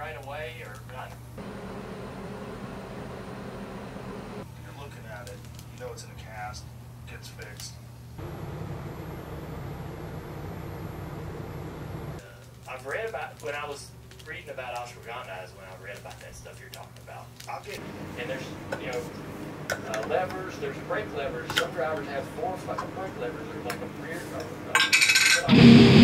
Right away or not. You're looking at it, you know it's in a cast, gets fixed. Uh, I've read about, when I was reading about ashwagandha is when I read about that stuff you're talking about. I'll get, And there's, you know, uh, levers, there's brake levers. Some drivers have four fucking brake levers. There's like a rear, uh, uh,